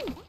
Ooh.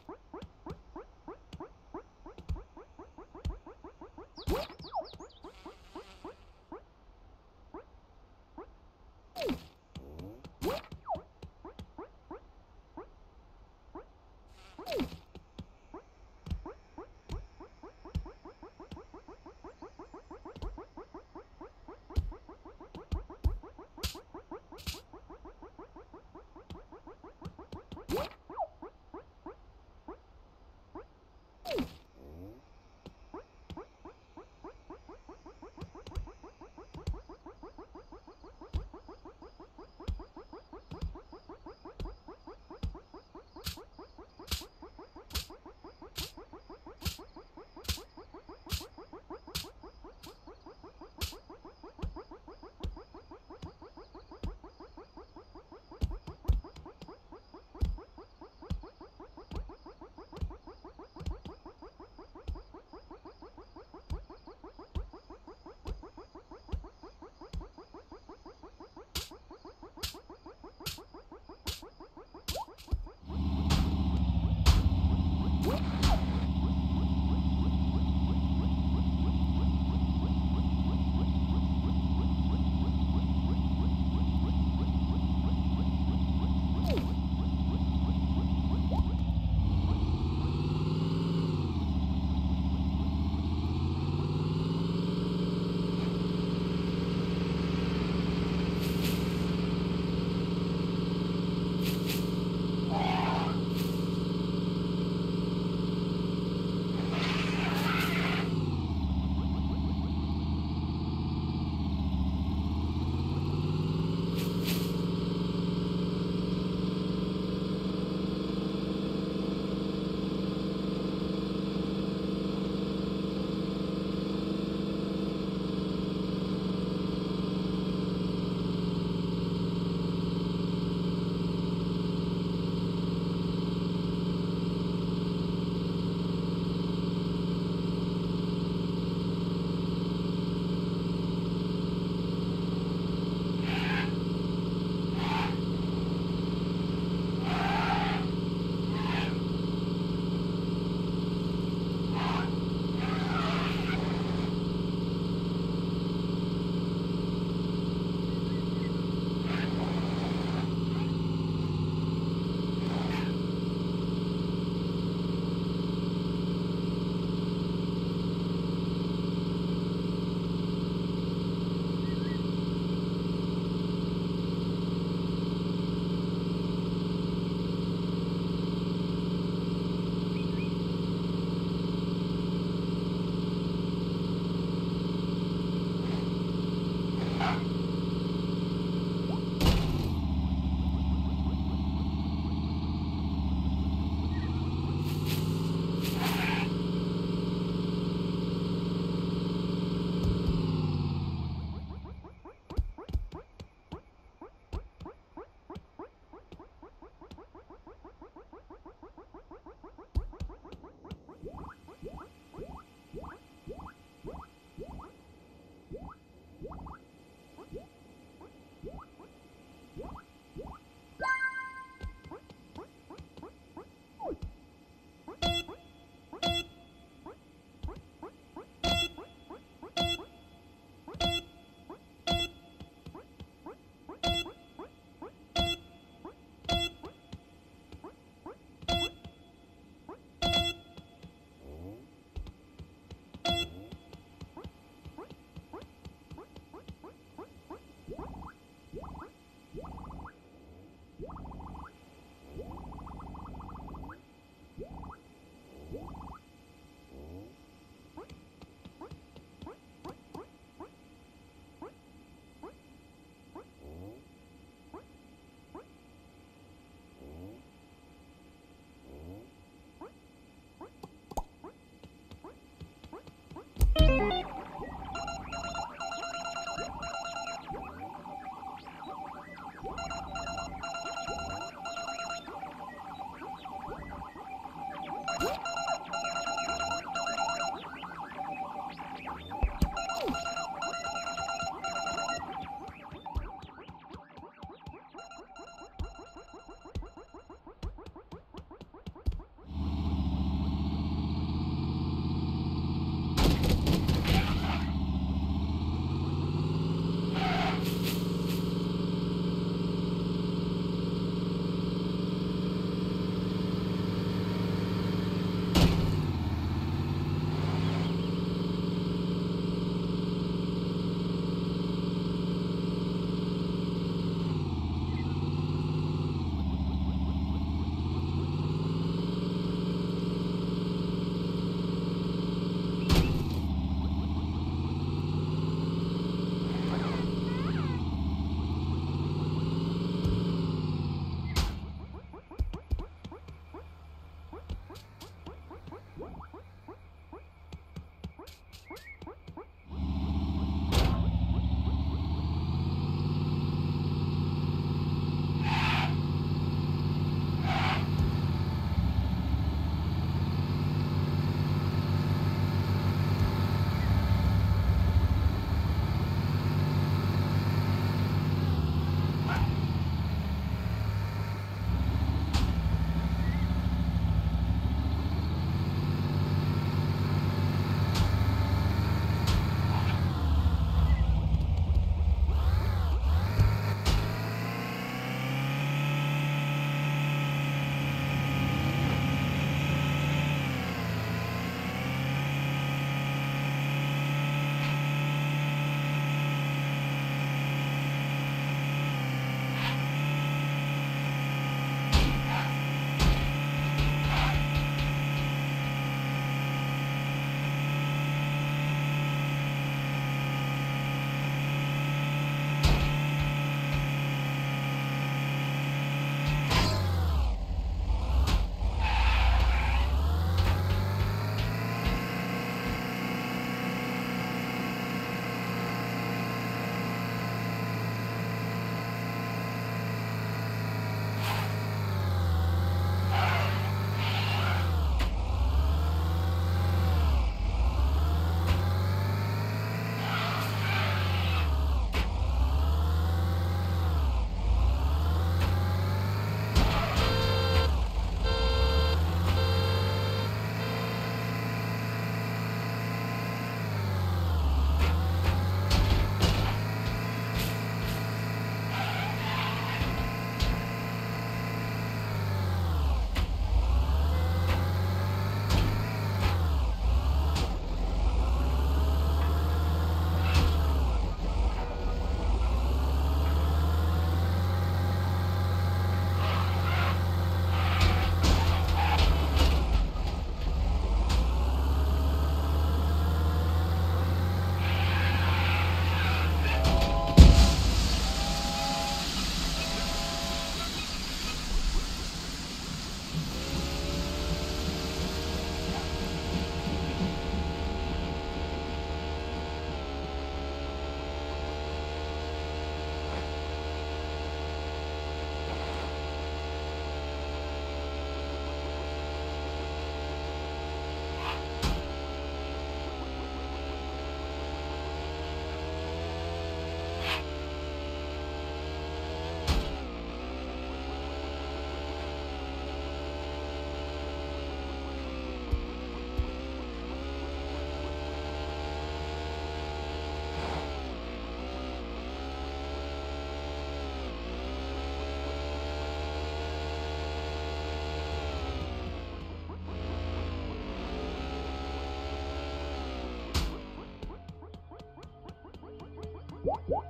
what?